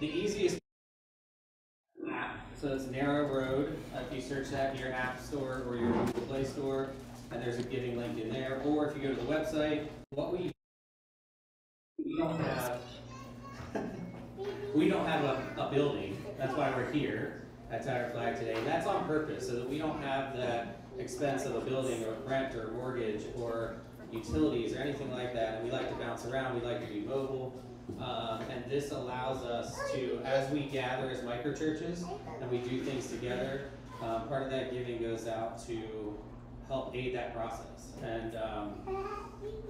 the easiest app. So it's Narrow Road. If you search that in your app store or your Google Play Store, and there's a giving link in there. Or if you go to the website, what we we don't have we don't have a, a building. That's why we're here at Tattered Flag today. And That's on purpose so that we don't have that expense of a building or rent or mortgage or utilities or anything like that. And we like to bounce around. We like to be mobile. Um, and this allows us to, as we gather as microchurches and we do things together, um, part of that giving goes out to help aid that process. And um,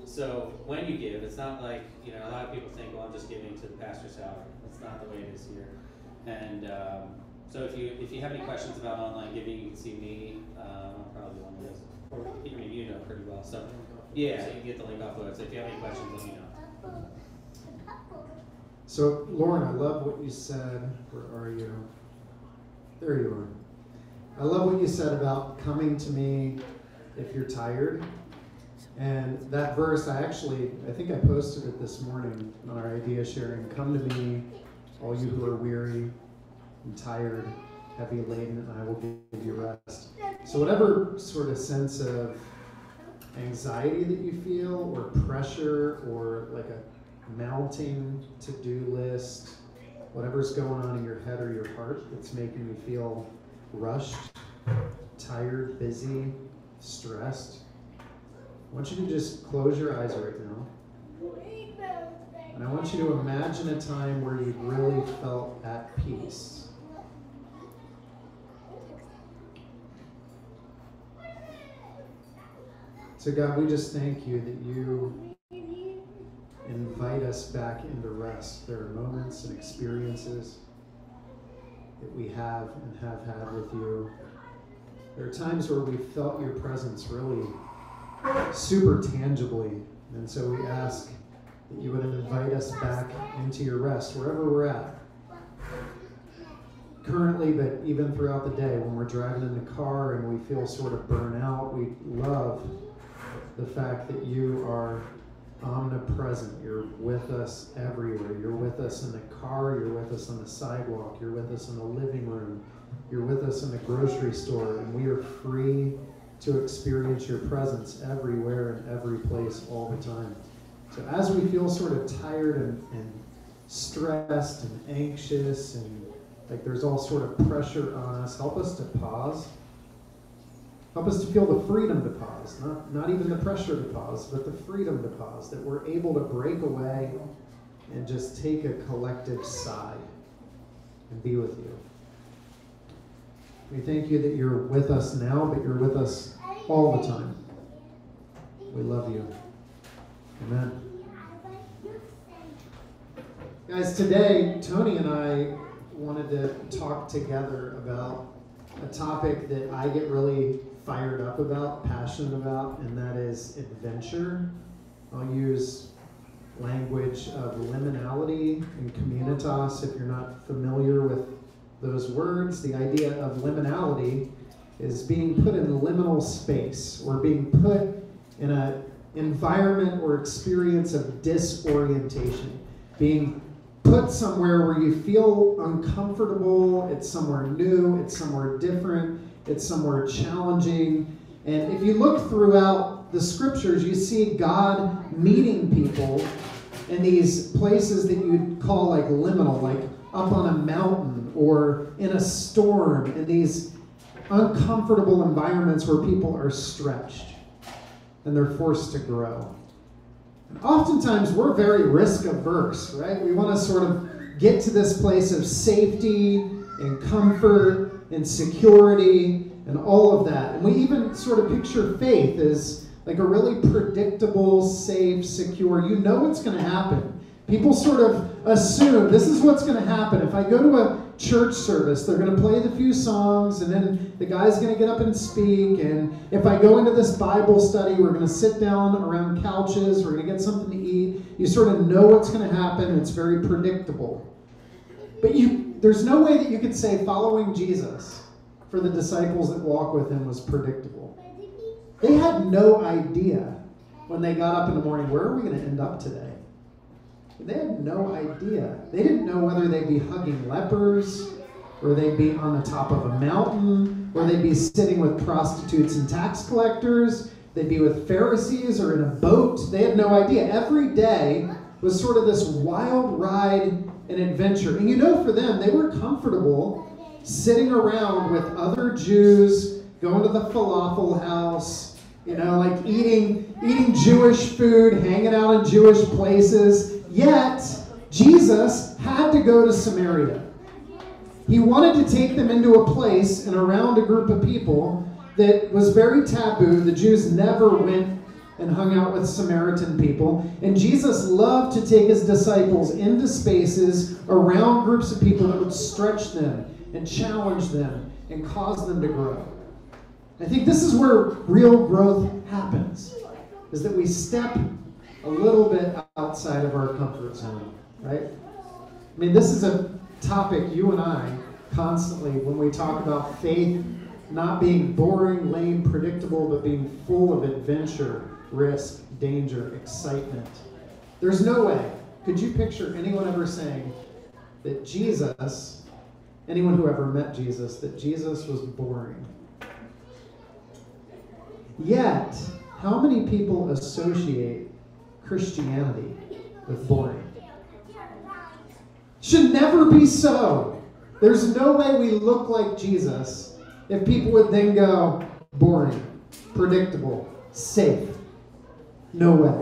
so when you give, it's not like, you know, a lot of people think, well, I'm just giving to the pastor's salary. That's not the way it is here. And um, so if you if you have any questions about online giving, you can see me. Uh, I'm probably one of those. Or I mean, you know pretty well. So yeah, you can get the link off the website. If you have any questions, let me know. So, Lauren, I love what you said. Where are you? There you are. I love what you said about coming to me if you're tired. And that verse, I actually, I think I posted it this morning on our idea sharing. Come to me, all you who are weary and tired, heavy laden, and I will give you rest. So, whatever sort of sense of anxiety that you feel, or pressure, or like a mounting to-do list, whatever's going on in your head or your heart that's making you feel rushed, tired, busy, stressed. I want you to just close your eyes right now. And I want you to imagine a time where you really felt at peace. So, God, we just thank you that you invite us back into rest. There are moments and experiences that we have and have had with you. There are times where we felt your presence really super tangibly. And so we ask that you would invite us back into your rest, wherever we're at. Currently, but even throughout the day, when we're driving in the car and we feel sort of burnt out, we love the fact that you are omnipresent. You're with us everywhere. You're with us in the car. You're with us on the sidewalk. You're with us in the living room. You're with us in the grocery store. And we are free to experience your presence everywhere and every place all the time. So as we feel sort of tired and, and stressed and anxious and like there's all sort of pressure on us, help us to pause. Help us to feel the freedom to pause, not, not even the pressure to pause, but the freedom to pause, that we're able to break away and just take a collective sigh and be with you. We thank you that you're with us now, but you're with us all the time. We love you. Amen. Guys, today, Tony and I wanted to talk together about a topic that I get really fired up about, passionate about, and that is adventure. I'll use language of liminality and communitas if you're not familiar with those words. The idea of liminality is being put in liminal space or being put in an environment or experience of disorientation, being put somewhere where you feel uncomfortable, it's somewhere new, it's somewhere different, it's somewhere challenging. And if you look throughout the scriptures, you see God meeting people in these places that you'd call like liminal, like up on a mountain or in a storm, in these uncomfortable environments where people are stretched and they're forced to grow. And oftentimes we're very risk averse, right? We want to sort of get to this place of safety and comfort and security and all of that. And we even sort of picture faith as like a really predictable, safe, secure. You know what's going to happen. People sort of assume this is what's going to happen. If I go to a church service, they're going to play the few songs, and then the guy's going to get up and speak. And if I go into this Bible study, we're going to sit down around couches, we're going to get something to eat. You sort of know what's going to happen, it's very predictable. But you, there's no way that you could say following Jesus for the disciples that walk with him was predictable. They had no idea when they got up in the morning, where are we going to end up today? They had no idea. They didn't know whether they'd be hugging lepers, or they'd be on the top of a mountain, or they'd be sitting with prostitutes and tax collectors, they'd be with Pharisees or in a boat. They had no idea. Every day was sort of this wild ride and adventure. And you know, for them, they were comfortable sitting around with other Jews, going to the falafel house, you know, like eating eating Jewish food, hanging out in Jewish places. Yet Jesus had to go to Samaria. He wanted to take them into a place and around a group of people that was very taboo. The Jews never went and hung out with Samaritan people. And Jesus loved to take his disciples into spaces around groups of people that would stretch them and challenge them and cause them to grow. I think this is where real growth happens, is that we step a little bit outside of our comfort zone, right? I mean, this is a topic you and I constantly, when we talk about faith not being boring, lame, predictable, but being full of adventure, risk, danger, excitement. There's no way. Could you picture anyone ever saying that Jesus, anyone who ever met Jesus, that Jesus was boring? Yet, how many people associate Christianity with boring? Should never be so. There's no way we look like Jesus if people would then go boring, predictable, safe. No way.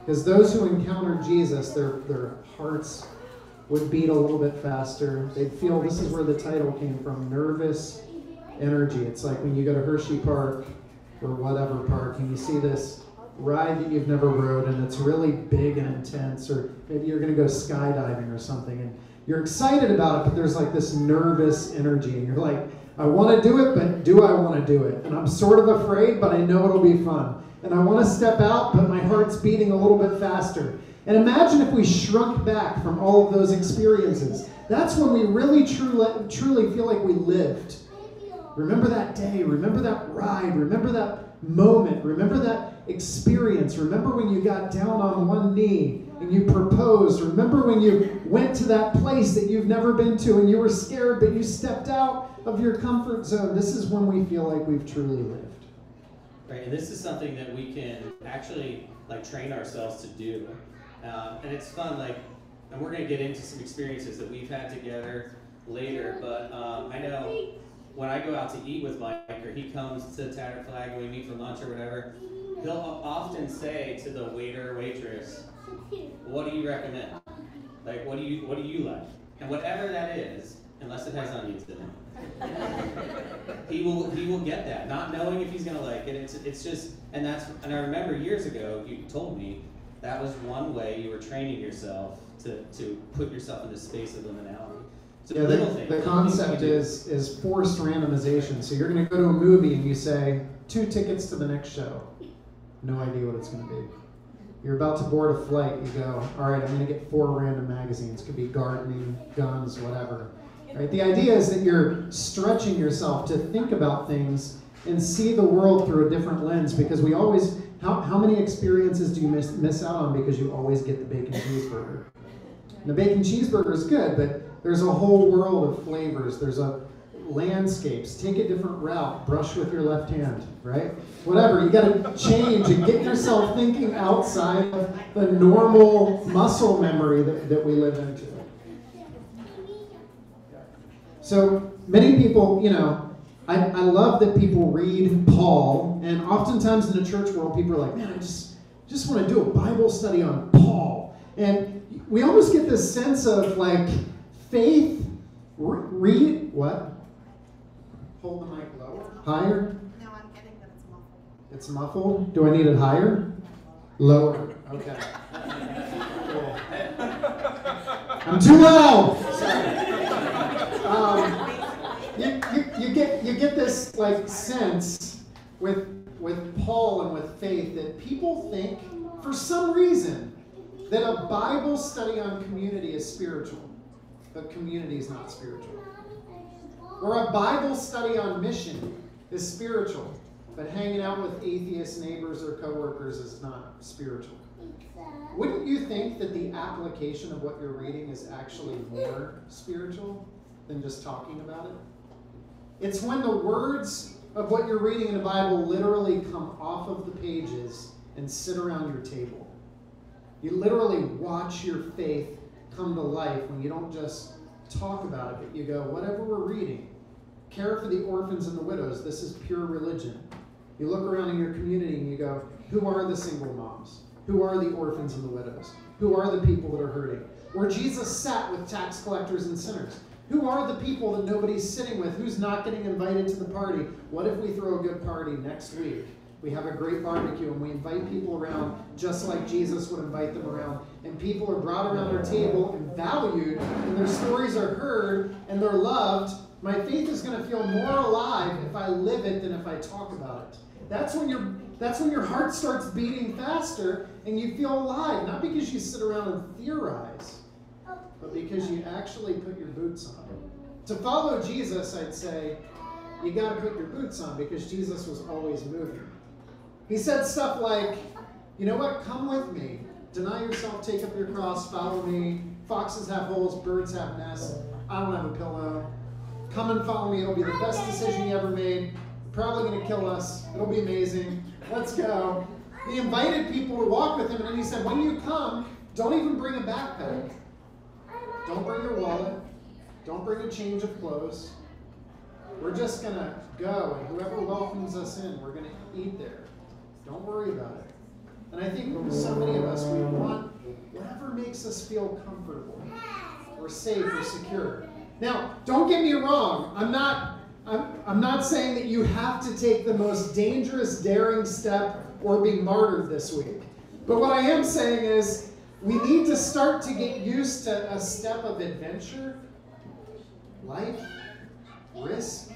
Because those who encountered Jesus, their, their hearts would beat a little bit faster. They'd feel this is where the title came from nervous energy. It's like when you go to Hershey Park or whatever park and you see this ride that you've never rode and it's really big and intense, or maybe you're going to go skydiving or something and you're excited about it, but there's like this nervous energy and you're like, I want to do it, but do I want to do it? And I'm sort of afraid, but I know it'll be fun. And I want to step out, but my heart's beating a little bit faster. And imagine if we shrunk back from all of those experiences. That's when we really truly, truly feel like we lived. Remember that day. Remember that ride. Remember that moment. Remember that experience. Remember when you got down on one knee and you proposed. Remember when you went to that place that you've never been to and you were scared, but you stepped out of your comfort zone. This is when we feel like we've truly lived. Right, and this is something that we can actually like train ourselves to do, um, and it's fun. Like, and we're gonna get into some experiences that we've had together later. But um, I know when I go out to eat with Mike, or he comes to Tattered Flag and we meet for lunch or whatever, he'll often say to the waiter waitress, "What do you recommend? Like, what do you what do you like?" And whatever that is, unless it has onions in it, he will he will get that, not knowing if he's gonna like it. It's it's just and that's and I remember years ago you told me that was one way you were training yourself to to put yourself in the space of liminality. So yeah, the, the concept things we do. is is forced randomization. So you're going to go to a movie and you say two tickets to the next show. No idea what it's going to be. You're about to board a flight. You go, all right. I'm going to get four random magazines. Could be gardening, guns, whatever. Right. The idea is that you're stretching yourself to think about things and see the world through a different lens because we always. How, how many experiences do you miss, miss out on because you always get the bacon cheeseburger? And the bacon cheeseburger is good, but there's a whole world of flavors. There's a landscapes. Take a different route. Brush with your left hand, right? Whatever. You got to change and get yourself thinking outside of the normal muscle memory that, that we live into. So many people, you know, I, I love that people read Paul, and oftentimes in the church world, people are like, man, I just just want to do a Bible study on Paul. And we almost get this sense of like faith, re- read what? Hold the mic lower. Higher? No, I'm getting that it's muffled. It's muffled. Do I need it higher? Lower. Okay. Cool. I'm too loud. Sorry. Um, you, you, you get you get this like sense with with Paul and with faith that people think for some reason that a Bible study on community is spiritual, but community is not spiritual. Or a Bible study on mission is spiritual, but hanging out with atheist neighbors or coworkers is not spiritual. Wouldn't you think that the application of what you're reading is actually more spiritual than just talking about it? It's when the words of what you're reading in the Bible literally come off of the pages and sit around your table. You literally watch your faith come to life when you don't just talk about it, but you go, whatever we're reading, care for the orphans and the widows, this is pure religion. You look around in your community and you go, who are the single moms? Who are the orphans and the widows? Who are the people that are hurting? Where Jesus sat with tax collectors and sinners. Who are the people that nobody's sitting with? Who's not getting invited to the party? What if we throw a good party next week? We have a great barbecue and we invite people around just like Jesus would invite them around. And people are brought around our table and valued, and their stories are heard and they're loved. My faith is going to feel more alive if I live it than if I talk about it. That's when your that's when your heart starts beating faster and you feel alive, not because you sit around and theorize, but because you actually put your boots on. To follow Jesus, I'd say you got to put your boots on because Jesus was always moving. He said stuff like, you know what, come with me. Deny yourself, take up your cross, follow me. Foxes have holes, birds have nests. I don't have a pillow. Come and follow me. It'll be the best decision you ever made. Probably going to kill us. It'll be amazing. Let's go. He invited people to walk with him, and then he said, when you come, don't even bring a backpack. Don't bring your wallet. Don't bring a change of clothes. We're just going to go, and whoever welcomes us in, we're going to eat there. Don't worry about it. And I think so many of us, we want whatever makes us feel comfortable or safe or secure. Now, don't get me wrong. I'm not, I'm, I'm not saying that you have to take the most dangerous, daring step or be martyred this week. But what I am saying is we need to start to get used to a step of adventure, life, risk,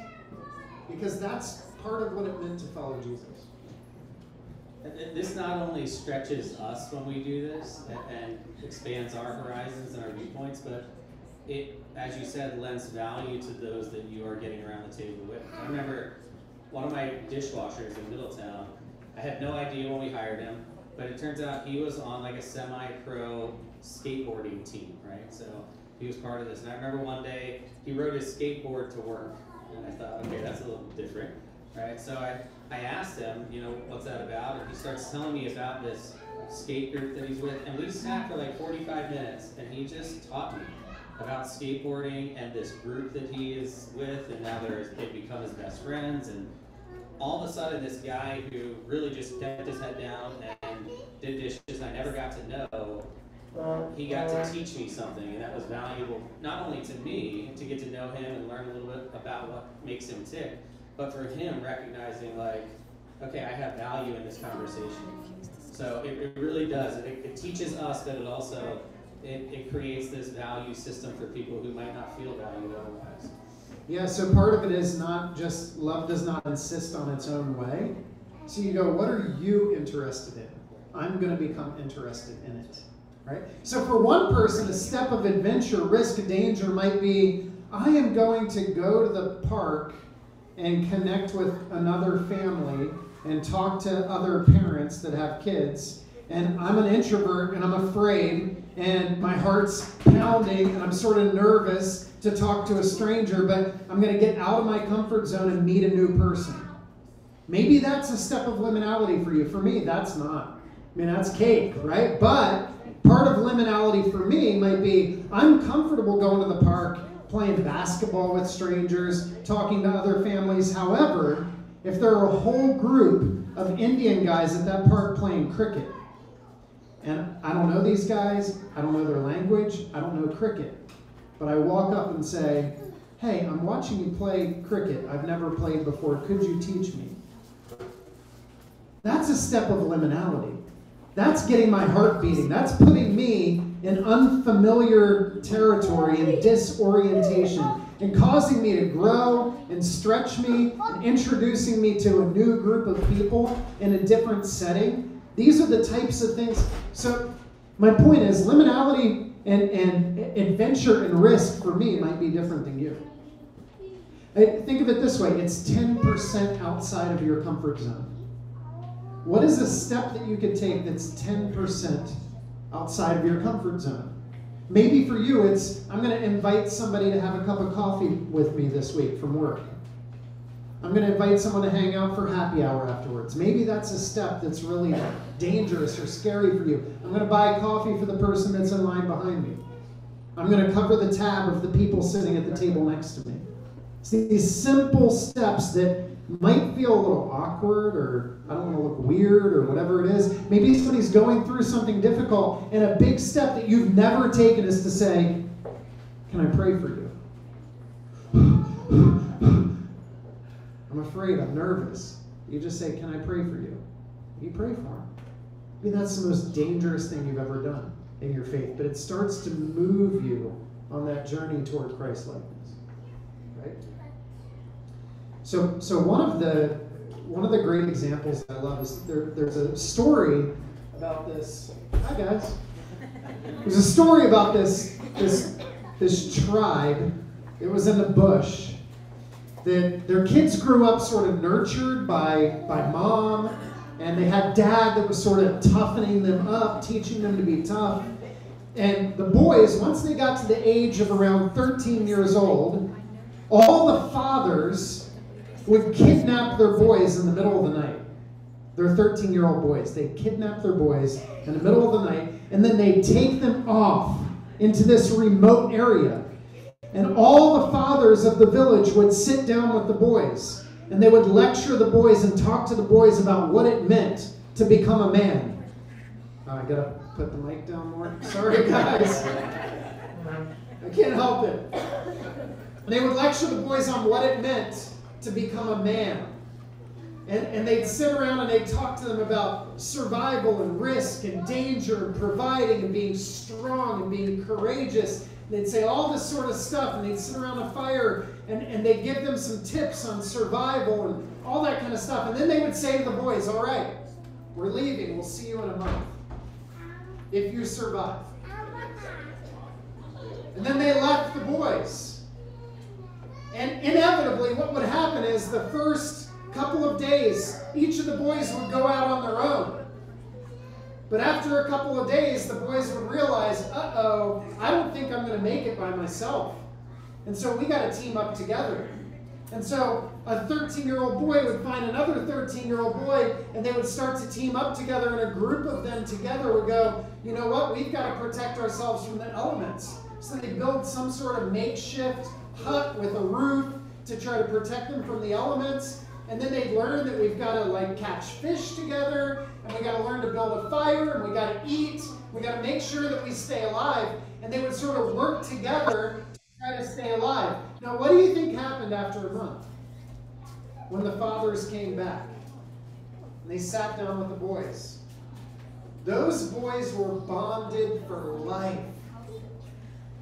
because that's part of what it meant to follow Jesus. This not only stretches us when we do this and, and expands our horizons and our viewpoints, but it, as you said, lends value to those that you are getting around the table with. I remember one of my dishwashers in Middletown. I had no idea when we hired him, but it turns out he was on like a semi-pro skateboarding team, right? So he was part of this. And I remember one day he rode his skateboard to work, and I thought, okay, that's a little different, right? So I I asked him, you know, what's that about? And he starts telling me about this skate group that he's with. And we sat for like 45 minutes and he just taught me about skateboarding and this group that he is with. And now they're, they've become his best friends. And all of a sudden, this guy who really just kept his head down and did dishes I never got to know, he got to teach me something. And that was valuable, not only to me, to get to know him and learn a little bit about what makes him tick but for him recognizing like, okay, I have value in this conversation. So it, it really does. It, it teaches us that it also it, it creates this value system for people who might not feel valued otherwise. Yeah, so part of it is not just love does not insist on its own way. So you go, what are you interested in? I'm going to become interested in it. Right? So for one person, a step of adventure, risk, danger might be I am going to go to the park and connect with another family and talk to other parents that have kids. And I'm an introvert and I'm afraid and my heart's pounding and I'm sort of nervous to talk to a stranger, but I'm going to get out of my comfort zone and meet a new person. Maybe that's a step of liminality for you. For me, that's not. I mean, that's cake, right? But part of liminality for me might be I'm comfortable going to the park playing basketball with strangers, talking to other families. However, if there are a whole group of Indian guys at that park playing cricket, and I don't know these guys, I don't know their language, I don't know cricket, but I walk up and say, Hey, I'm watching you play cricket. I've never played before. Could you teach me? That's a step of liminality. That's getting my heart beating. That's putting me in unfamiliar territory and disorientation and causing me to grow and stretch me and introducing me to a new group of people in a different setting. These are the types of things. So, my point is liminality and, and adventure and risk for me might be different than you. I think of it this way it's 10% outside of your comfort zone. What is a step that you could take that's 10% outside of your comfort zone? Maybe for you, it's I'm going to invite somebody to have a cup of coffee with me this week from work. I'm going to invite someone to hang out for happy hour afterwards. Maybe that's a step that's really dangerous or scary for you. I'm going to buy coffee for the person that's in line behind me. I'm going to cover the tab of the people sitting at the table next to me. It's these simple steps that might feel a little awkward or I don't want to look weird or whatever it is. Maybe somebody's going through something difficult, and a big step that you've never taken is to say, Can I pray for you? I'm afraid, I'm nervous. You just say, Can I pray for you? You pray for him. I mean, that's the most dangerous thing you've ever done in your faith, but it starts to move you on that journey toward Christ likeness. Right? So, so one of the one of the great examples that I love is there, there's a story about this. Hi guys. There's a story about this this this tribe. It was in the bush. That their kids grew up sort of nurtured by by mom, and they had dad that was sort of toughening them up, teaching them to be tough. And the boys, once they got to the age of around 13 years old, all the fathers would kidnap their boys in the middle of the night. They're 13 year old boys. They kidnap their boys in the middle of the night, and then they take them off into this remote area. And all the fathers of the village would sit down with the boys, and they would lecture the boys and talk to the boys about what it meant to become a man. Uh, I gotta put the mic down more. Sorry, guys. I can't help it. And they would lecture the boys on what it meant to become a man. And, and they'd sit around and they'd talk to them about survival and risk and danger and providing and being strong and being courageous. And they'd say all this sort of stuff and they'd sit around a fire and, and they'd give them some tips on survival and all that kind of stuff. And then they would say to the boys, All right, we're leaving. We'll see you in a month if you survive. And then they left the boys. And inevitably, what would happen is the first couple of days, each of the boys would go out on their own. But after a couple of days, the boys would realize, uh oh, I don't think I'm going to make it by myself. And so we got to team up together. And so a 13 year old boy would find another 13 year old boy, and they would start to team up together, and a group of them together would go, you know what, we've got to protect ourselves from the elements. So they build some sort of makeshift hut with a roof to try to protect them from the elements. And then they learn that we've got to like catch fish together, and we got to learn to build a fire, and we got to eat. We got to make sure that we stay alive. And they would sort of work together to try to stay alive. Now, what do you think happened after a month? When the fathers came back, and they sat down with the boys. Those boys were bonded for life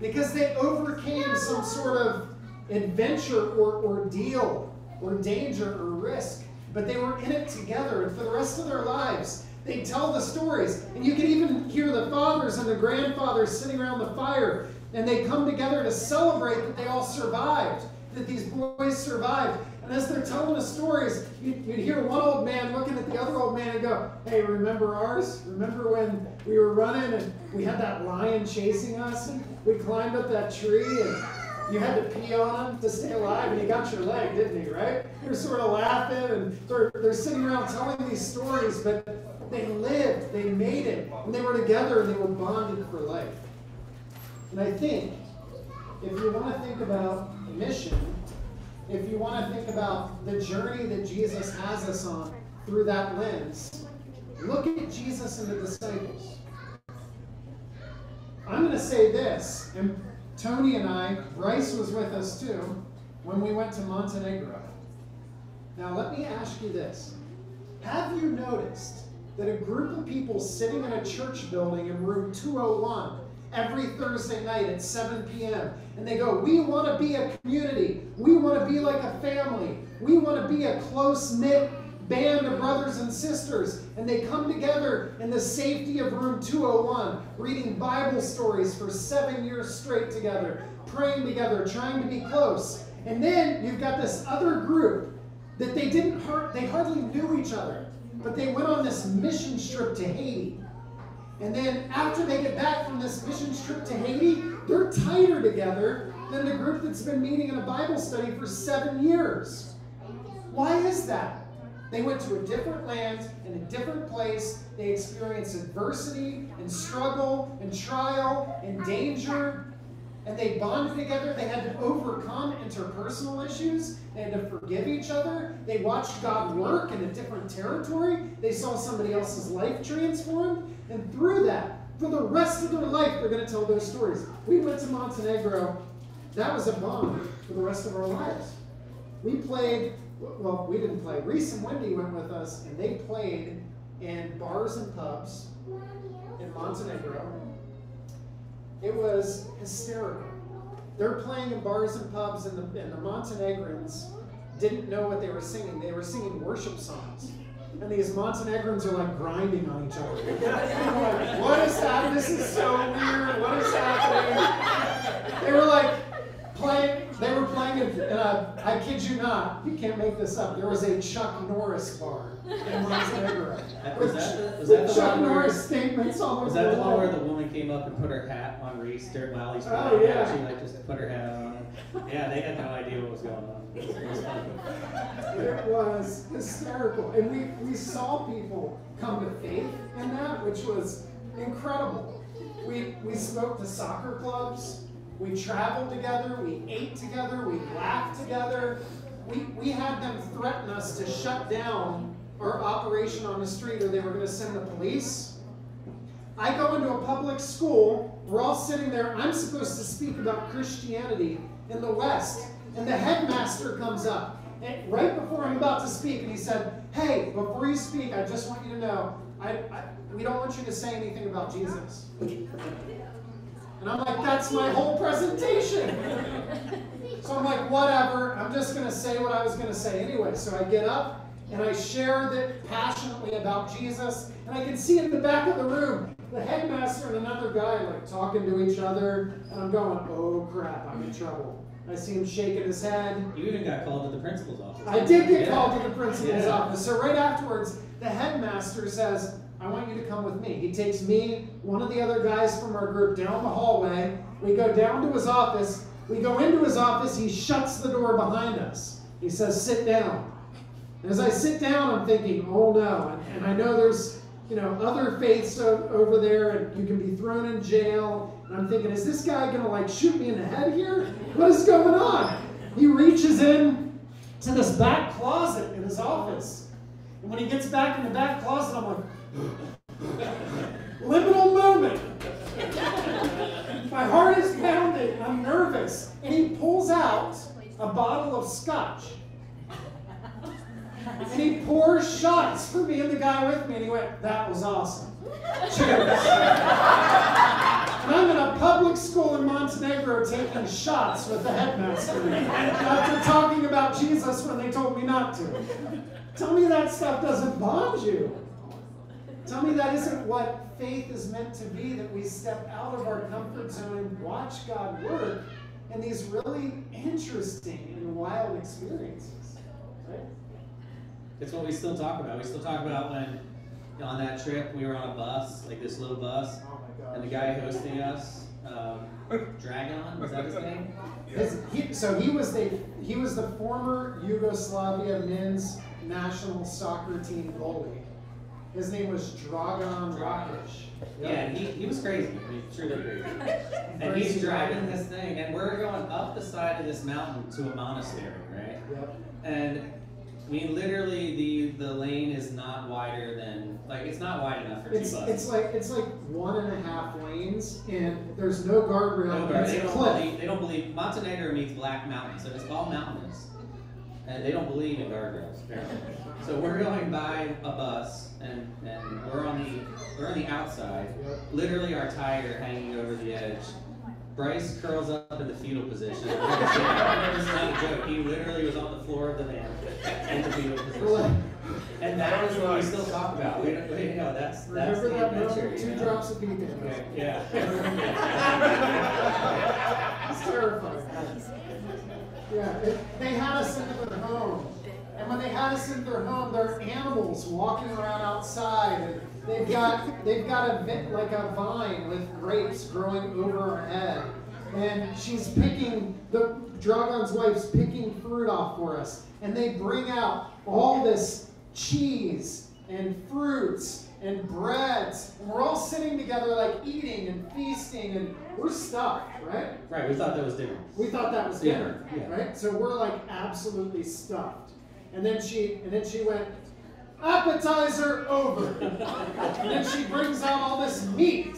because they overcame some sort of adventure or ordeal or danger or risk, but they were in it together. And for the rest of their lives, they tell the stories. And you can even hear the fathers and the grandfathers sitting around the fire, and they come together to celebrate that they all survived, that these boys survived. And as they're telling the stories, you'd, you'd hear one old man looking at the other old man and go, Hey, remember ours? Remember when we were running and we had that lion chasing us? And we climbed up that tree and you had to pee on him to stay alive and he got your leg, didn't he, right? They're sort of laughing and they're, they're sitting around telling these stories, but they lived, they made it, and they were together and they were bonded for life. And I think if you want to think about mission, if you want to think about the journey that Jesus has us on through that lens, look at Jesus and the disciples. I'm going to say this, and Tony and I, Bryce was with us too, when we went to Montenegro. Now, let me ask you this Have you noticed that a group of people sitting in a church building in room 201 every Thursday night at 7 p.m. And they go, We want to be a community. We want to be like a family. We want to be a close knit band of brothers and sisters. And they come together in the safety of room 201, reading Bible stories for seven years straight together, praying together, trying to be close. And then you've got this other group that they didn't, they hardly knew each other. but they went on this mission trip to Haiti. And then after they get back from this mission trip to Haiti, they're tighter together than the group that's been meeting in a Bible study for seven years. Why is that? They went to a different land in a different place. They experienced adversity and struggle and trial and danger. And they bonded together. They had to overcome interpersonal issues. They had to forgive each other. They watched God work in a different territory. They saw somebody else's life transformed. And through that, for the rest of their life, they're going to tell those stories. We went to Montenegro. That was a bond for the rest of our lives. We played well, we didn't play. Reese and Wendy went with us, and they played in bars and pubs in Montenegro. It was hysterical. They're playing in bars and pubs, and the, and the Montenegrins didn't know what they were singing. They were singing worship songs. And these Montenegrins are like grinding on each other. like, what is that? This is so weird. What is happening? They were like, playing, they were playing in, uh, I kid you not, you can't make this up. There was a Chuck Norris bar in Montenegro. Was that the- was that the Chuck one Norris statements all over Was that the one where the woman came up and put her hat on Reese during while he's Oh, yeah. She like just put her hat on. Yeah, they had no idea what was going on. It was, hysterical. And we, we saw people come to faith in that, which was incredible. We, we spoke to soccer clubs. We traveled together. We ate together. We laughed together. We, we had them threaten us to shut down our operation on the street or they were going to send the police. I go into a public school. We're all sitting there. I'm supposed to speak about Christianity in the West. And the headmaster comes up and right before I'm about to speak, and he said, Hey, before you speak, I just want you to know, I, I, we don't want you to say anything about Jesus. And I'm like, That's my whole presentation. So I'm like, Whatever, I'm just going to say what I was going to say anyway. So I get up and I share that passionately about Jesus, and I can see in the back of the room the headmaster and another guy like talking to each other, and I'm going, Oh crap, I'm in trouble. I see him shaking his head. You even got called to the principal's office. I did get Yeah. called to the principal's Yeah. office. So right afterwards, the headmaster says, I want you to come with me. He takes me, one of the other guys from our group, down the hallway. We go down to his office. We go into his office. He shuts the door behind us. He says, sit down. And as I sit down, I'm thinking, oh no. And, and I know there's, you know, other faiths over there, and you can be thrown in jail. And I'm thinking, is this guy gonna like shoot me in the head here? What is going on? He reaches in to this back closet in his office. And when he gets back in the back closet, I'm like, liminal moment. My heart is pounding. I'm nervous. And he pulls out a bottle of scotch. And he pours shots for me and the guy with me. And he went, That was awesome. Cheers. I'm in a public school in Montenegro taking shots with the headmaster after talking about Jesus when they told me not to. Tell me that stuff doesn't bond you. Tell me that isn't what faith is meant to be, that we step out of our comfort zone and watch God work in these really interesting and wild experiences. Right? It's what we still talk about. We still talk about when on that trip we were on a bus, like this little bus, and the guy hosting us, um, Dragan, was that his name? His, he, so he was the he was the former Yugoslavia men's national soccer team goalie. His name was Dragan Rakic. Yeah, and he, he was crazy. I mean, truly crazy. And he's Crazy driving guy. this thing, and we're going up the side of this mountain to a monastery, right? Yep. And I mean, literally, the the lane is not wider than like it's not wide enough for two It's buses. it's like it's like one and a half lanes, and there's no guardrail. No, it's they don't cliff. believe they don't believe Montenegro means Black Mountain, so it's all mountainous, and they don't believe in guardrails apparently. So we're going by a bus, and and we're on the we're on the outside, literally our tire hanging over the edge. Bryce curls up in the fetal position. this is not a joke. He literally was on the floor of the van in the fetal position. And that is what we still talk about. We, don't- we you know that's that's remember the that adventure. Two you know? drops of beacon. Okay, yeah. It's terrifying. Yeah, it, they had us into their home. And when they had us in their home, there their animals walking around outside, and they've got they've got a bit like a vine with grapes growing over her head, and she's picking the Dragan's wife's picking fruit off for us, and they bring out all this cheese and fruits and breads, and we're all sitting together like eating and feasting, and we're stuffed, right? Right, we thought that was dinner. We thought that was dinner, yeah. right? So we're like absolutely stuffed. And then she and then she went, appetizer over. and then she brings out all this meat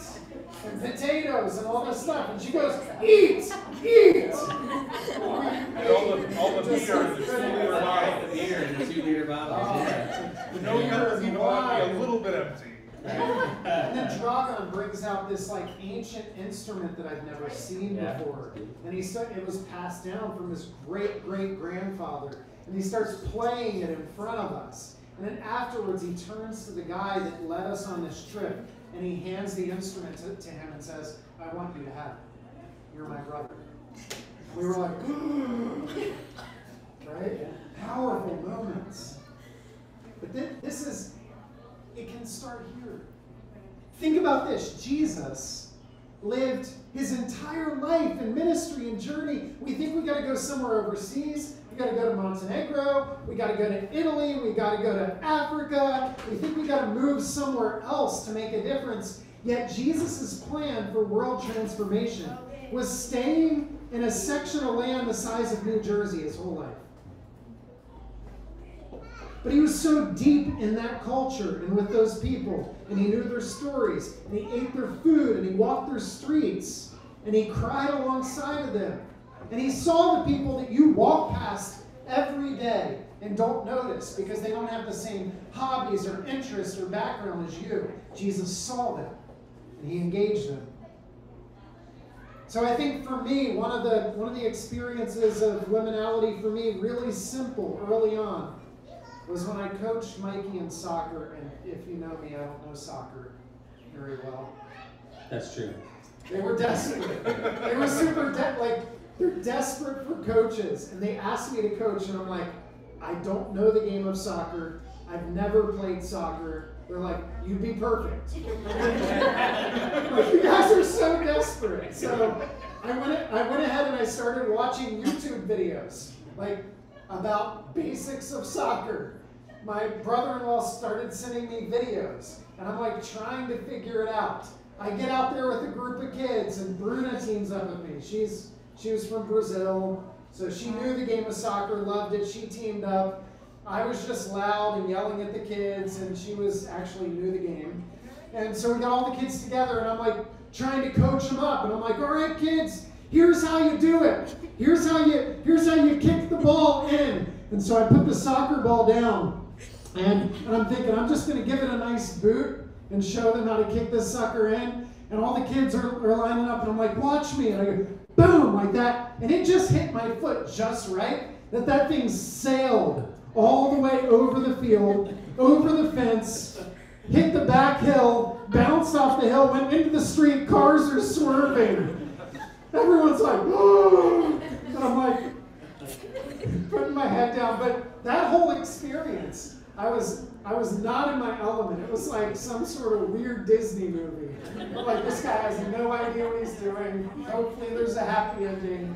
and potatoes and all this stuff, and she goes, eat, eat. And all the, all the beer in the two liter bottle. The beer in the two liter bottles, yeah. Oh. No cups even want to be a little bit empty. And then Dragan brings out this like ancient instrument that I've never seen Yeah. before. And he said it was passed down from his great great grandfather. And he starts playing it in front of us. And then afterwards he turns to the guy that led us on this trip and he hands the instrument to, to him and says, I want you to have it. You're my brother. We were like, right? Powerful moments. But thi- this is, it can start here. Think about this Jesus lived his entire life and ministry and journey. We think we got to go somewhere overseas. We got to go to Montenegro. We got to go to Italy. We got to go to Africa. We think we got to move somewhere else to make a difference. Yet Jesus' plan for world transformation was staying in a section of land the size of New Jersey his whole life. But he was so deep in that culture and with those people, and he knew their stories, and he ate their food, and he walked their streets, and he cried alongside of them. And he saw the people that you walk past every day and don't notice because they don't have the same hobbies or interests or background as you. Jesus saw them, and he engaged them. So I think for me, one of the one of the experiences of liminality for me, really simple early on, was when I coached Mikey in soccer, and if you know me, I don't know soccer very well. That's true. They were desperate. they were super de- like they're desperate for coaches, and they asked me to coach, and I'm like, I don't know the game of soccer. I've never played soccer. They're like, you'd be perfect. you guys are so desperate. So I went, I went ahead and I started watching YouTube videos, like about basics of soccer. My brother-in-law started sending me videos, and I'm like trying to figure it out. I get out there with a group of kids, and Bruna teams up with me. She's she was from Brazil, so she knew the game of soccer, loved it. She teamed up. I was just loud and yelling at the kids, and she was actually knew the game. And so we got all the kids together, and I'm like trying to coach them up, and I'm like, all right, kids, here's how you do it. Here's how you here's how you kick the ball in. And so I put the soccer ball down, and, and I'm thinking I'm just gonna give it a nice boot and show them how to kick this sucker in. And all the kids are, are lining up, and I'm like, watch me. And I go, boom, like that. And it just hit my foot just right that that thing sailed all the way over the field, over the fence, hit the back hill, bounced off the hill, went into the street, cars are swerving. Everyone's like, oh, and I'm like, putting my head down. But that whole experience, I was I was not in my element. It was like some sort of weird Disney movie. Like this guy has no idea what he's doing. Hopefully there's a happy ending.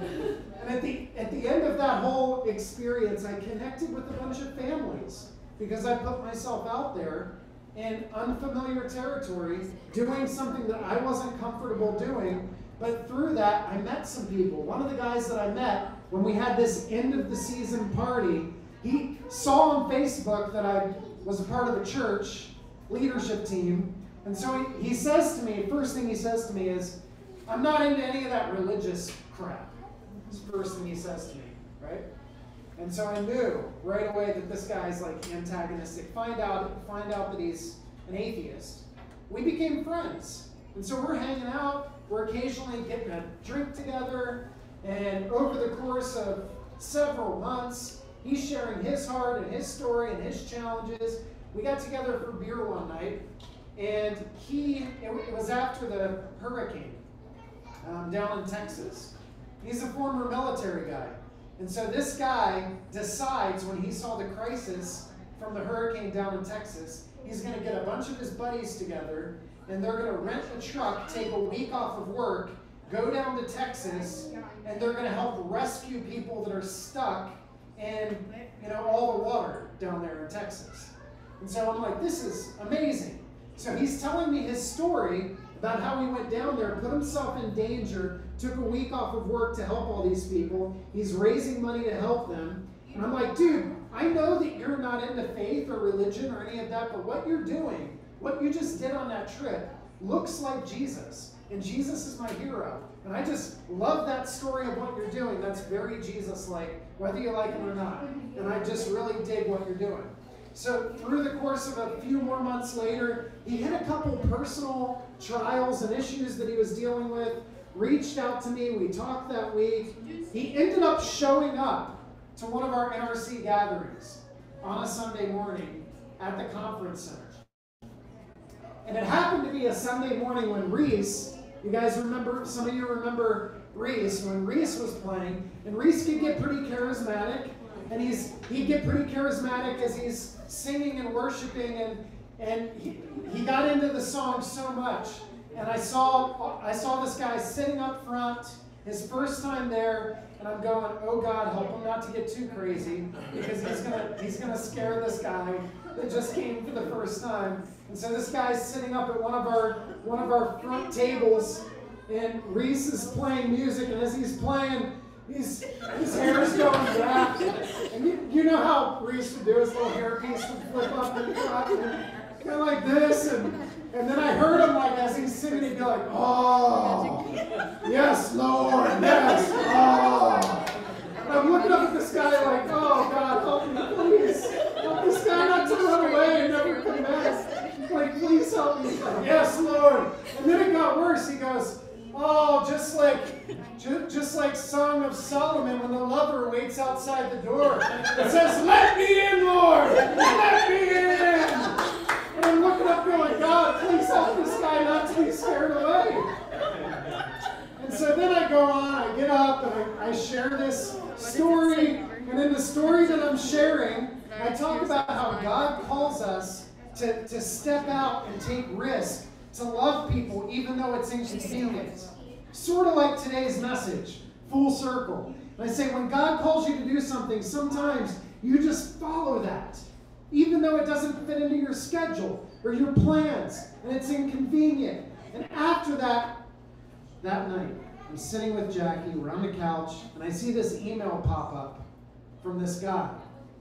And at the at the end of that whole experience, I connected with a bunch of families because I put myself out there in unfamiliar territory, doing something that I wasn't comfortable doing. But through that, I met some people. One of the guys that I met when we had this end of the season party, he saw on Facebook that I was a part of a church leadership team. And so he, he says to me, first thing he says to me is, I'm not into any of that religious crap. That's the first thing he says to me, right? And so I knew right away that this guy's like antagonistic. Find out, find out that he's an atheist. We became friends. And so we're hanging out, we're occasionally getting a drink together, and over the course of several months, he's sharing his heart and his story and his challenges. We got together for beer one night, and he, it was after the hurricane um, down in Texas. He's a former military guy. And so this guy decides when he saw the crisis from the hurricane down in Texas. He's going to get a bunch of his buddies together, and they're going to rent a truck, take a week off of work, go down to Texas, and they're going to help rescue people that are stuck in, you know, all the water down there in Texas. And so I'm like, this is amazing. So he's telling me his story about how he went down there, put himself in danger, took a week off of work to help all these people. He's raising money to help them. And I'm like, dude, I know that you're not into faith or religion or any of that, but what you're doing, what you just did on that trip, looks like Jesus. And Jesus is my hero. And I just love that story of what you're doing. That's very Jesus like, whether you like it or not. And I just really dig what you're doing. So, through the course of a few more months later, he hit a couple personal trials and issues that he was dealing with. Reached out to me. We talked that week. He ended up showing up to one of our NRC gatherings on a Sunday morning at the conference center. And it happened to be a Sunday morning when Reese, you guys remember, some of you remember Reese, when Reese was playing, and Reese could get pretty charismatic, and he's he'd get pretty charismatic as he's singing and worshiping, and and he, he got into the song so much. And I saw I saw this guy sitting up front, his first time there, and I'm going, oh God, help him not to get too crazy, because he's gonna he's gonna scare this guy that just came for the first time. And so this guy's sitting up at one of our one of our front tables, and Reese is playing music, and as he's playing, he's, his hair is going back. And you, you know how Reese would do his little hairpiece would flip up and front, and go like this, and and then I heard him like as he's singing, he'd be like, oh, yes, Lord, yes, oh. And I'm looking up at this guy like, oh God, help me, please. Help this guy not to run away and never come back. Like, please help me. Yes, Lord. And then it got worse. He goes, oh, just like, ju- just like Song Solomon when the lover waits outside the door. It says, let me in, Lord. Let me in. And I'm looking up going, God, please help this guy not to be scared away. And so then I go on, I get up, and I, I share this story. And in the story that I'm sharing, I talk about how God calls us to, to step out and take risk, to love people even though it's inconvenient. Sort of like today's message, full circle. And I say, when God calls you to do something, sometimes you just follow that, even though it doesn't fit into your schedule or your plans, and it's inconvenient. And after that, that night, I'm sitting with Jackie, we're on the couch, and I see this email pop up from this guy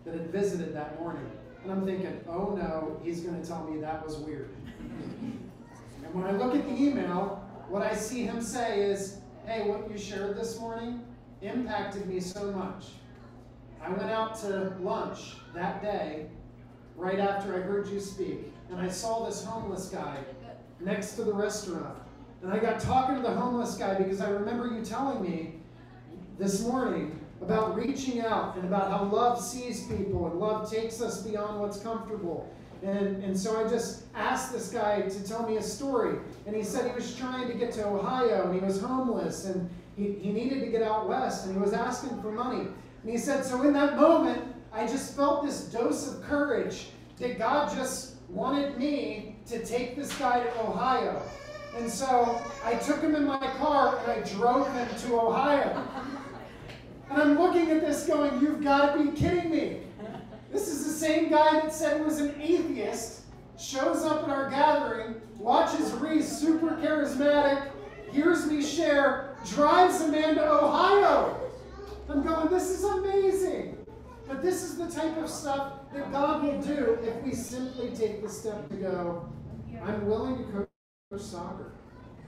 that had visited that morning. And I'm thinking, oh no, he's going to tell me that was weird. and when I look at the email, what I see him say is, hey, what you shared this morning impacted me so much. I went out to lunch that day, right after I heard you speak, and I saw this homeless guy next to the restaurant. And I got talking to the homeless guy because I remember you telling me this morning about reaching out and about how love sees people and love takes us beyond what's comfortable. And, and so I just asked this guy to tell me a story. And he said he was trying to get to Ohio and he was homeless and he, he needed to get out west and he was asking for money. And he said, So in that moment, I just felt this dose of courage that God just wanted me to take this guy to Ohio. And so I took him in my car and I drove him to Ohio. And I'm looking at this going, You've got to be kidding me. This is the same guy that said he was an atheist, shows up at our gathering, watches Reese, super charismatic, hears me share, drives a man to Ohio. I'm going, This is amazing. But this is the type of stuff that God will do if we simply take the step to go, I'm willing to coach soccer.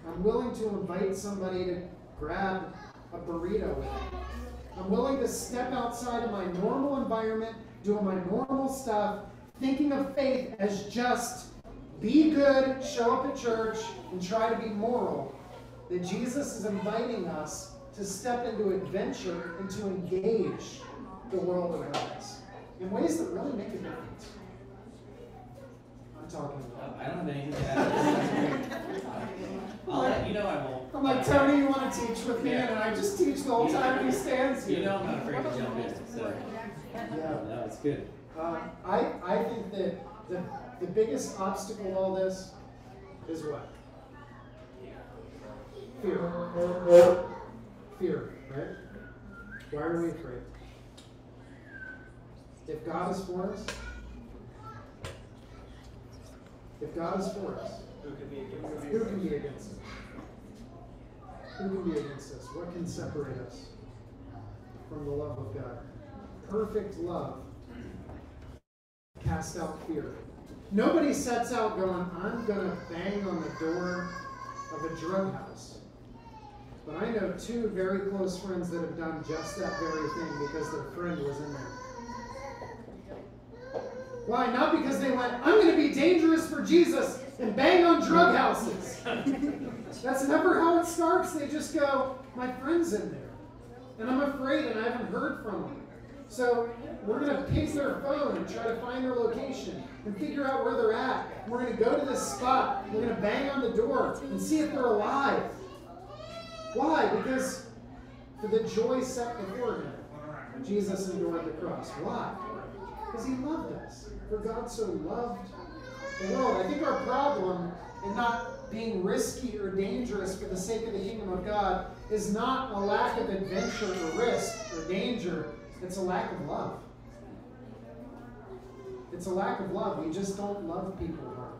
I'm willing to invite somebody to grab a burrito. I'm willing to step outside of my normal environment, doing my normal stuff, thinking of faith as just be good, show up at church, and try to be moral. That Jesus is inviting us to step into adventure and to engage the world around us in ways that really make a difference. I'm talking about. I don't have anything to add. I'll let you know I won't. I'm like, Tony, you want to teach with me? And I just teach the whole time he stands here. You know I'm not afraid to jump in, so, Yeah. no, it's good. Uh, I, I think that the, the biggest obstacle to all this is what? Fear. Fear, right? Why are we afraid? If God is for us, if God is for us, Who can be against us? who can be against us? Who can be against us? What can separate us from the love of God? Perfect love cast out fear. Nobody sets out going, I'm going to bang on the door of a drug house. But I know two very close friends that have done just that very thing because their friend was in there. Why? Not because they went, I'm going to be dangerous for Jesus and bang on drug houses. That's never how it starts. They just go, My friend's in there. And I'm afraid and I haven't heard from them. So we're going to ping their phone and try to find their location and figure out where they're at. We're going to go to this spot. We're going to bang on the door and see if they're alive. Why? Because for the joy set before him, Jesus endured the cross. Why? Because he loved us. For God so loved the world. I think our problem in not being risky or dangerous for the sake of the kingdom of God is not a lack of adventure or risk or danger, it's a lack of love. It's a lack of love. We just don't love people hard.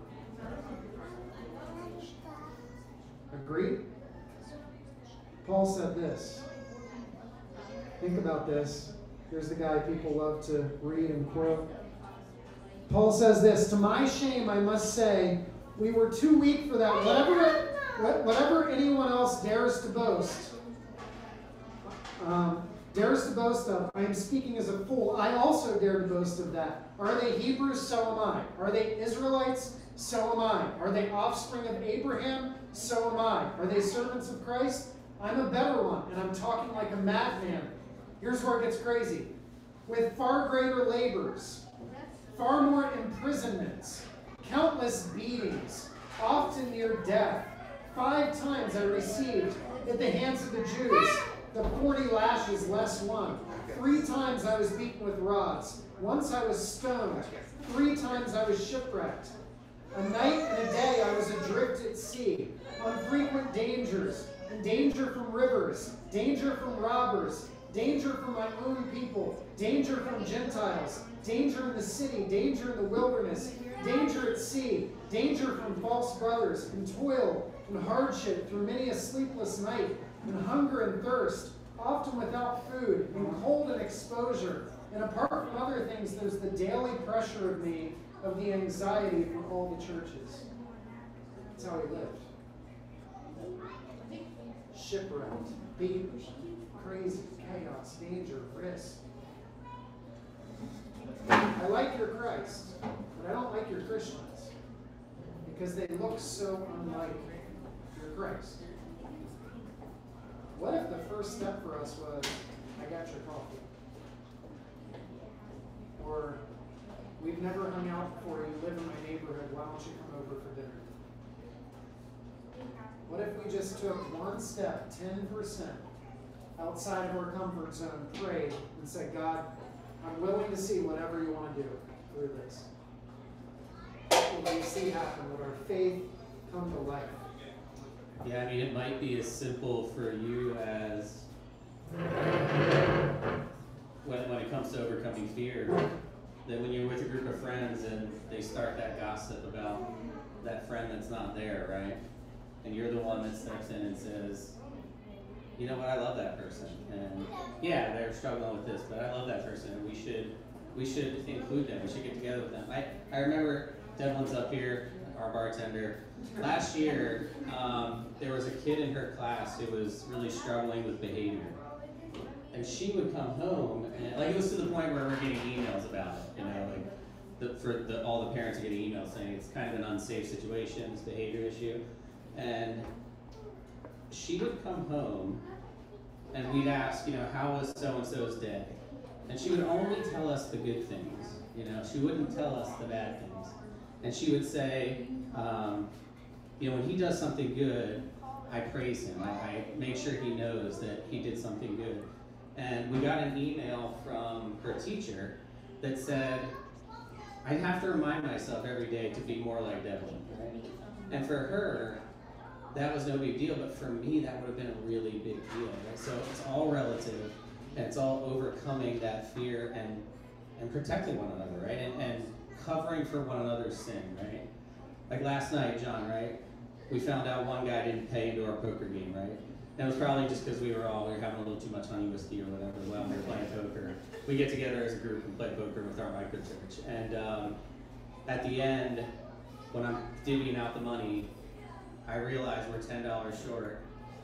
Agreed? Paul said this. Think about this. Here's the guy people love to read and quote. Paul says this To my shame, I must say, we were too weak for that. Whatever, whatever anyone else dares to boast, um, dares to boast of, I am speaking as a fool. I also dare to boast of that. Are they Hebrews? So am I. Are they Israelites? So am I. Are they offspring of Abraham? So am I. Are they servants of Christ? I'm a better one, and I'm talking like a madman. Here's where it gets crazy. With far greater labors, far more imprisonments, countless beatings, often near death. Five times I received at the hands of the Jews the forty lashes less one. Three times I was beaten with rods. Once I was stoned. Three times I was shipwrecked. A night and a day I was adrift at sea, on frequent dangers, and danger from rivers, danger from robbers, danger from my own people, danger from Gentiles, danger in the city, danger in the wilderness, danger at sea, danger from false brothers, and toil. And hardship through many a sleepless night, and hunger and thirst, often without food, and cold and exposure. And apart from other things, there's the daily pressure of me of the anxiety for all the churches. That's how he lived. Shipwrecked, beaten, crazy, chaos, danger, risk. I like your Christ, but I don't like your Christians because they look so unlike your Christ. What if the first step for us was, I got your coffee? Or, we've never hung out before, you live in my neighborhood, why don't you come over for dinner? What if we just took one step, 10%, outside of our comfort zone, prayed, and said, God, I'm willing to see whatever you want to do through this. What we see happen? Would our faith come to life? Yeah, I mean, it might be as simple for you as when, when it comes to overcoming fear, that when you're with a group of friends and they start that gossip about that friend that's not there, right? And you're the one that steps in and says, you know what, I love that person. And yeah, they're struggling with this, but I love that person and we should we should include them. We should get together with them. I, I remember Devlin's up here, our bartender. Last year, um, there was a kid in her class who was really struggling with behavior. And she would come home, and like it was to the point where we're getting emails about it, you know, like the, for the, all the parents are getting emails saying it's kind of an unsafe situation, this behavior issue. And she would come home, and we'd ask, you know, how was so and so's day? And she would only tell us the good things, you know, she wouldn't tell us the bad things. And she would say, um, you know, when he does something good, I praise him. I, I make sure he knows that he did something good. And we got an email from her teacher that said I have to remind myself every day to be more like Devlin. And for her, that was no big deal, but for me, that would have been a really big deal, right? So it's all relative, and it's all overcoming that fear and and protecting one another, right? And, and covering for one another's sin, right? Like last night, John, right? We found out one guy didn't pay into our poker game, right? And it was probably just because we were all we were having a little too much honey whiskey or whatever while we were playing poker. We get together as a group and play poker with our micro church. And um, at the end, when I'm divvying out the money, I realize we're ten dollars short.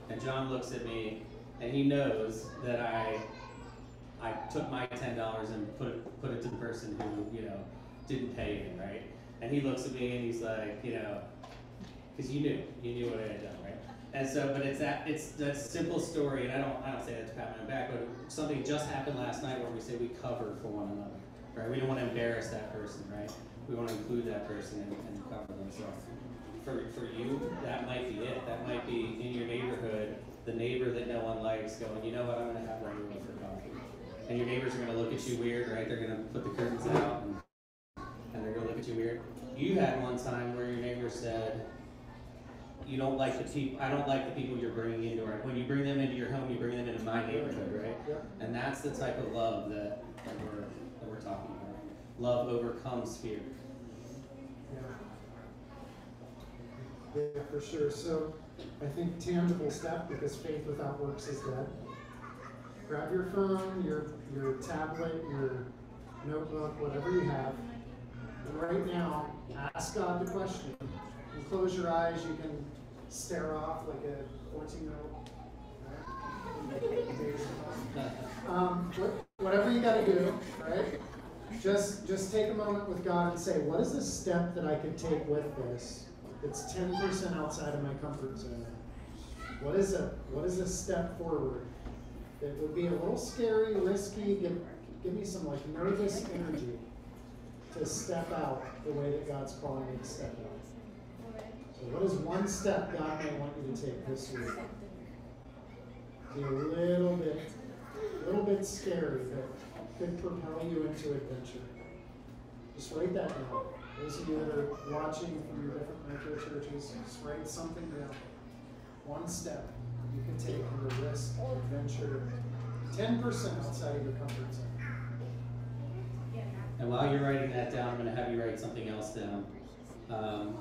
And John looks at me and he knows that I I took my ten dollars and put it put it to the person who, you know, didn't pay it, right? And he looks at me and he's like, you know, because you knew, you knew what I had done, right? And so, but it's that it's that simple story, and I don't I don't say that to pat my back, but something just happened last night where we say we cover for one another, right? We don't want to embarrass that person, right? We want to include that person and, and cover them. So, for for you, that might be it. That might be in your neighborhood, the neighbor that no one likes, going, you know what, I'm going to have one for coffee, and your neighbors are going to look at you weird, right? They're going to put the curtains out and and they're gonna look at you weird. You had one time where your neighbor said, "You don't like the people. I don't like the people you're bringing into our. When you bring them into your home, you bring them into my neighborhood, right? Yeah. And that's the type of love that, that we're that we're talking about. Love overcomes fear. Yeah. Yeah, for sure. So I think tangible step because faith without works is dead. Grab your phone, your your tablet, your notebook, whatever you have. Right now, ask God the question. You close your eyes, you can stare off like a 14 year old. Um, whatever you got to do, right? Just just take a moment with God and say, what is a step that I could take with this that's 10% outside of my comfort zone? What is a what is a step forward that would be a little scary, risky, give, give me some like nervous energy to step out the way that God's calling me to step out. So what is one step God may want you to take this week? Be a little bit, a little bit scary, but could propel you into adventure. Just write that down. Those of you that are watching from your different micro churches, just write something down. One step you can take on the risk, adventure, ten percent outside of your comfort zone. And while you're writing that down, I'm going to have you write something else down. Um,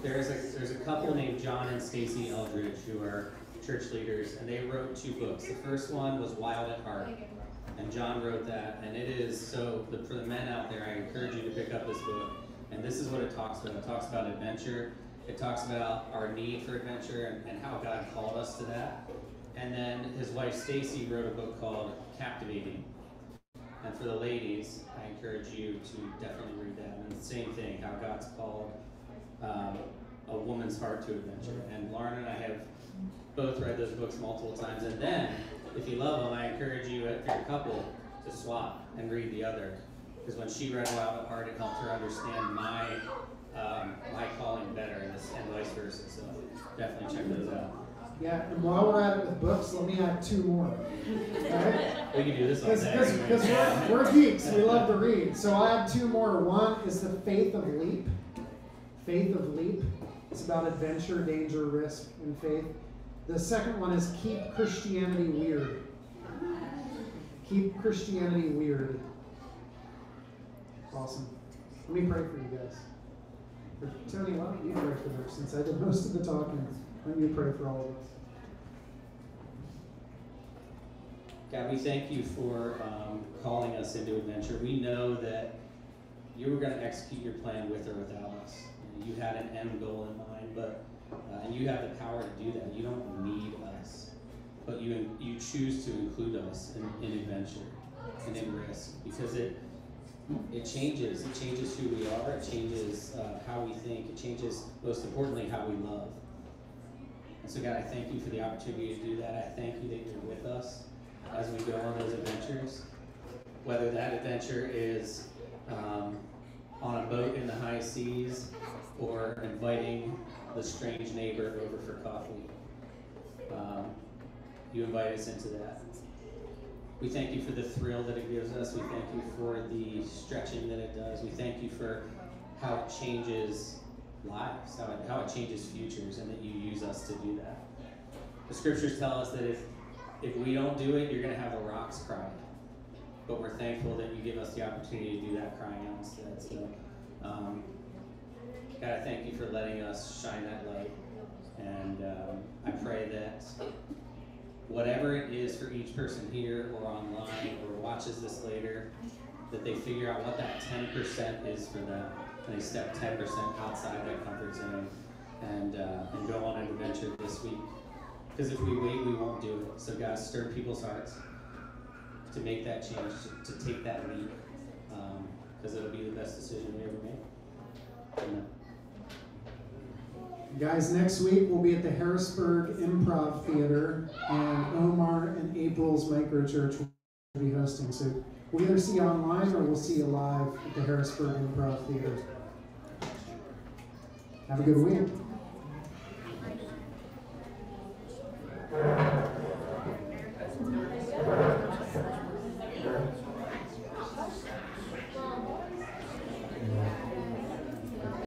there's a there's a couple named John and Stasi Eldredge who are church leaders, and they wrote two books. The first one was Wild at Heart, and John wrote that, and it is so the, for the men out there. I encourage you to pick up this book, and this is what it talks about. It talks about adventure. It talks about our need for adventure and, and how God called us to that. And then his wife Stasi wrote a book called Captivating. And for the ladies, I encourage you to definitely read that. And the same thing, how God's called um, a woman's heart to adventure. And Lauren and I have both read those books multiple times. And then, if you love them, I encourage you, if you're a couple, to swap and read the other. Because when she read Wild at Heart, it helped her understand my um, my calling better, and, and vice versa. So definitely check those out. Yeah, and while we're at it with books, let me add two more. Alright? We can do this all. Because we're, we're geeks, we love to read. So I have two more. One is the Faith of Leap. Faith of Leap. It's about adventure, danger, risk, and faith. The second one is Keep Christianity Weird. Keep Christianity Weird. Awesome. Let me pray for you guys. Tony, why don't you pray for them since I did most of the talking? Why don't pray for all of us? God, we thank you for um, calling us into adventure. We know that you were going to execute your plan with or without us. You had an end goal in mind, but uh, and you have the power to do that. You don't need us, but you you choose to include us in, in adventure and in risk because it it changes. It changes who we are. It changes uh, how we think. It changes, most importantly, how we love. So, God, I thank you for the opportunity to do that. I thank you that you're with us as we go on those adventures. Whether that adventure is um, on a boat in the high seas or inviting the strange neighbor over for coffee. Um, you invite us into that. We thank you for the thrill that it gives us. We thank you for the stretching that it does. We thank you for how it changes lives, how it, how it changes futures, and that you use us to do that. The scriptures tell us that if if we don't do it, you're going to have the rocks cry. But we're thankful that you give us the opportunity to do that crying out instead. So, um, God, I thank you for letting us shine that light. And um, I pray that whatever it is for each person here or online or watches this later, that they figure out what that 10% is for them. They step 10% outside that comfort zone and, uh, and go on an adventure this week. Because if we wait, we won't do it. So, guys, stir people's hearts to make that change, to, to take that leap. Because it'll be the best decision we ever make. Amen. Guys, next week we'll be at the Harrisburg Improv Theater, and Omar and April's Micro Church will be hosting. So we'll either see you online or we'll see you live at the Harrisburg Improv Theater. Have a good week.